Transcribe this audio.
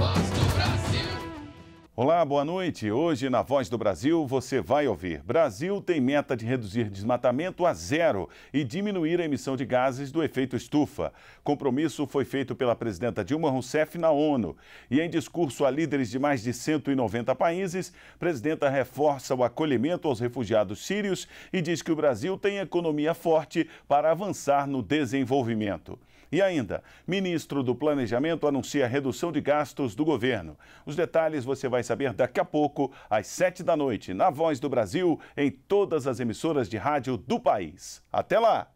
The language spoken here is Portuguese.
Voz do Brasil. Olá, boa noite. Hoje na Voz do Brasil você vai ouvir: Brasil tem meta de reduzir desmatamento a zero e diminuir a emissão de gases do efeito estufa. Compromisso foi feito pela presidenta Dilma Rousseff na ONU. E em discurso a líderes de mais de 190 países, presidenta reforça o acolhimento aos refugiados sírios e diz que o Brasil tem economia forte para avançar no desenvolvimento. E ainda, ministro do Planejamento anuncia a redução de gastos do governo. Os detalhes você vai saber daqui a pouco, às sete da noite, na Voz do Brasil, em todas as emissoras de rádio do país. Até lá!